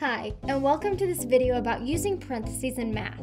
Hi, and welcome to this video about using parentheses in math.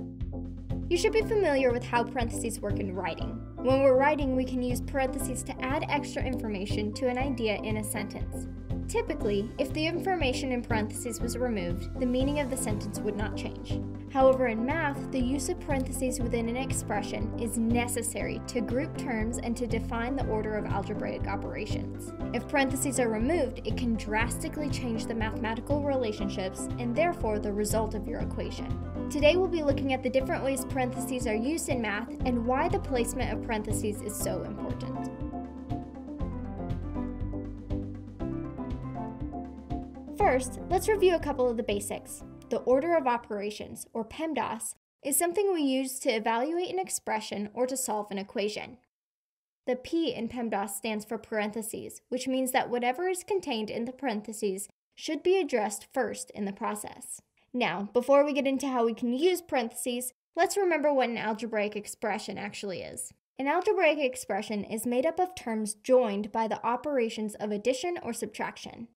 You should be familiar with how parentheses work in writing. When we're writing, we can use parentheses to add extra information to an idea in a sentence. Typically, if the information in parentheses was removed, the meaning of the sentence would not change. However, in math, the use of parentheses within an expression is necessary to group terms and to define the order of algebraic operations. If parentheses are removed, it can drastically change the mathematical relationships and therefore the result of your equation. Today we'll be looking at the different ways parentheses are used in math and why the placement of parentheses is so important. First, let's review a couple of the basics. The order of operations, or PEMDAS, is something we use to evaluate an expression or to solve an equation. The P in PEMDAS stands for parentheses, which means that whatever is contained in the parentheses should be addressed first in the process. Now, before we get into how we can use parentheses, let's remember what an algebraic expression actually is. An algebraic expression is made up of terms joined by the operations of addition or subtraction.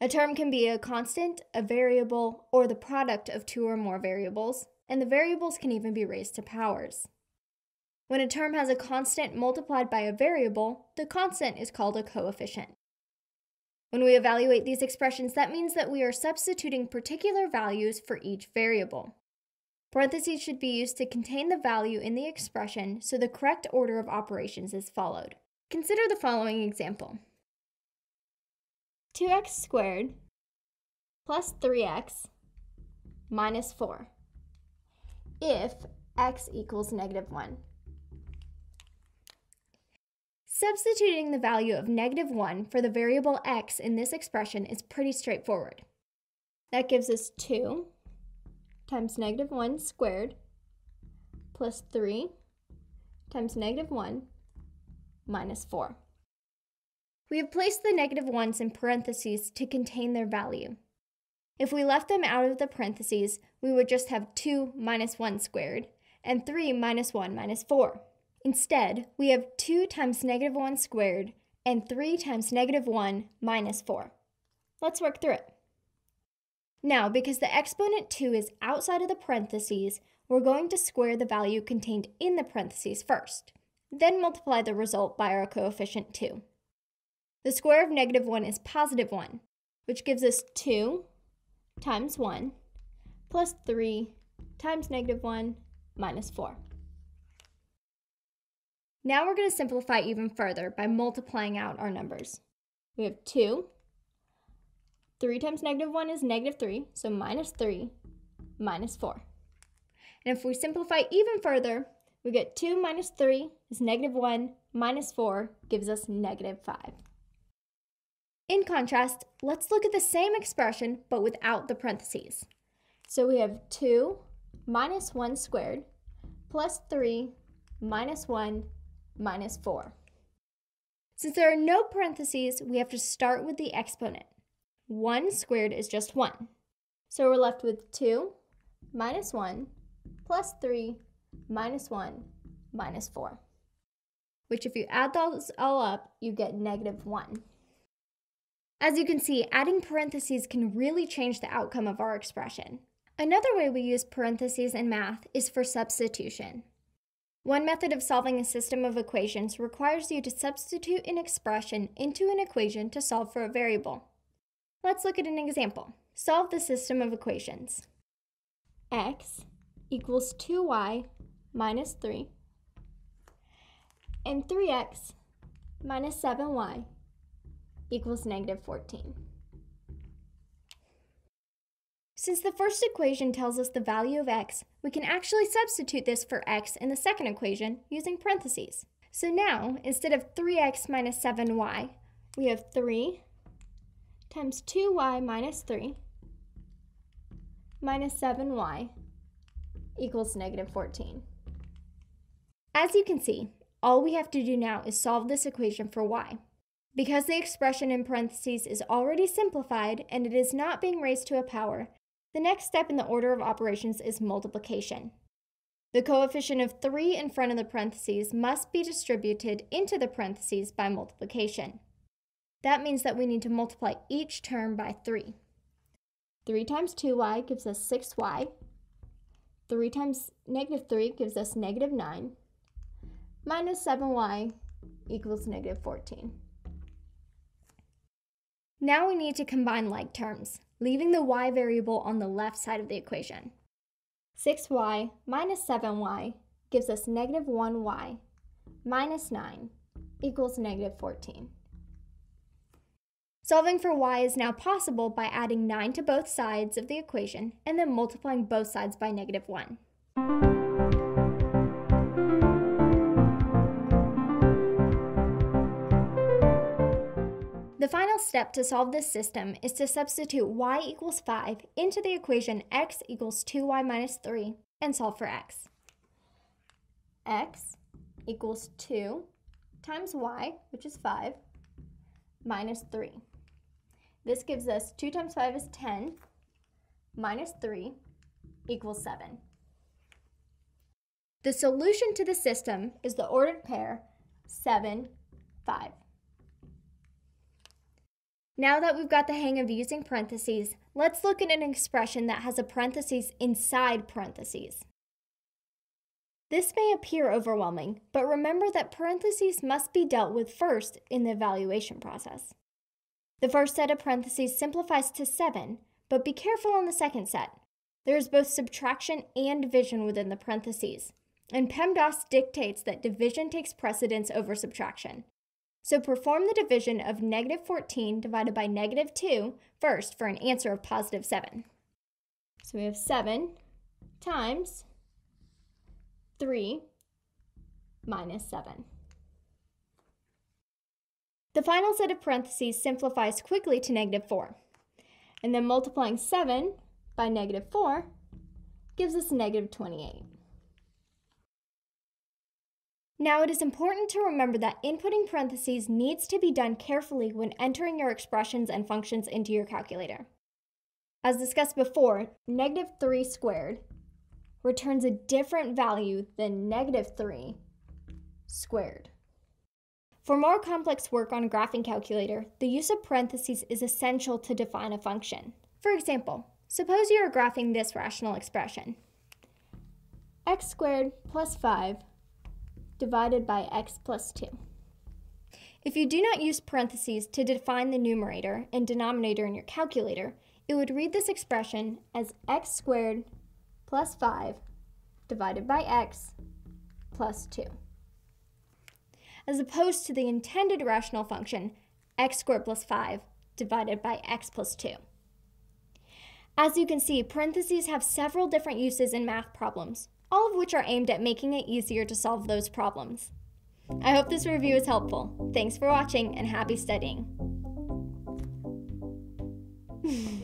A term can be a constant, a variable, or the product of two or more variables, and the variables can even be raised to powers. When a term has a constant multiplied by a variable, the constant is called a coefficient. When we evaluate these expressions, that means that we are substituting particular values for each variable. Parentheses should be used to contain the value in the expression so the correct order of operations is followed. Consider the following example. 2x squared plus 3x minus 4 if x equals negative 1. Substituting the value of negative 1 for the variable x in this expression is pretty straightforward. That gives us 2 times negative 1 squared plus 3 times negative 1 minus 4. We have placed the negative ones in parentheses to contain their value. If we left them out of the parentheses, we would just have 2 minus 1 squared and 3 minus 1 minus 4. Instead, we have 2 times negative 1 squared and 3 times negative 1 minus 4. Let's work through it. Now, because the exponent 2 is outside of the parentheses, we're going to square the value contained in the parentheses first, then multiply the result by our coefficient 2. The square of negative 1 is positive 1, which gives us 2 times 1 plus 3 times negative 1 minus 4. Now we're going to simplify even further by multiplying out our numbers. We have 2. 3 times negative 1 is negative 3, so minus 3 minus 4. And if we simplify even further, we get 2 minus 3 is negative 1 minus 4 gives us negative 5. In contrast, let's look at the same expression but without the parentheses. So we have 2 minus 1 squared plus 3 minus 1 minus 4. Since there are no parentheses, we have to start with the exponent. 1 squared is just 1. So we're left with 2 minus 1 plus 3 minus 1 minus 4. Which if you add those all up, you get negative 1. As you can see, adding parentheses can really change the outcome of our expression. Another way we use parentheses in math is for substitution. One method of solving a system of equations requires you to substitute an expression into an equation to solve for a variable. Let's look at an example. Solve the system of equations. x equals 2y minus 3 and 3x minus 7y equals negative 14. Since the first equation tells us the value of x, we can actually substitute this for x in the second equation using parentheses. So now, instead of 3x minus 7y, we have 3 times 2y minus 3 minus 7y equals negative 14. As you can see, all we have to do now is solve this equation for y. Because the expression in parentheses is already simplified and it is not being raised to a power, the next step in the order of operations is multiplication. The coefficient of 3 in front of the parentheses must be distributed into the parentheses by multiplication. That means that we need to multiply each term by 3. 3 times 2y gives us 6y. 3 times negative 3 gives us negative 9. Minus 7y equals negative 14. Now we need to combine like terms, leaving the y variable on the left side of the equation. 6y minus 7y gives us negative 1y minus 9 equals negative 14. Solving for y is now possible by adding 9 to both sides of the equation and then multiplying both sides by negative 1. The final step to solve this system is to substitute y equals 5 into the equation x equals 2y minus 3 and solve for x. x equals 2 times y, which is 5, minus 3. This gives us 2 times 5 is 10, minus 3 equals 7. The solution to the system is the ordered pair 7, 5. Now that we've got the hang of using parentheses, let's look at an expression that has a parenthesis inside parentheses. This may appear overwhelming, but remember that parentheses must be dealt with first in the evaluation process. The first set of parentheses simplifies to 7, but be careful on the second set. There is both subtraction and division within the parentheses, and PEMDAS dictates that division takes precedence over subtraction. So perform the division of negative 14 divided by negative 2 first for an answer of positive 7. So we have 7 times 3 minus 7. The final set of parentheses simplifies quickly to negative 4. And then multiplying 7 by negative 4 gives us negative 28. Now it is important to remember that inputting parentheses needs to be done carefully when entering your expressions and functions into your calculator. As discussed before, negative 3 squared returns a different value than negative 3 squared. For more complex work on a graphing calculator, the use of parentheses is essential to define a function. For example, suppose you are graphing this rational expression. x squared plus 5 divided by x plus 2. If you do not use parentheses to define the numerator and denominator in your calculator, it would read this expression as x squared plus 5 divided by x plus 2 as opposed to the intended rational function x squared plus 5 divided by x plus 2. As you can see, parentheses have several different uses in math problems, all of which are aimed at making it easier to solve those problems. I hope this review is helpful. Thanks for watching and happy studying.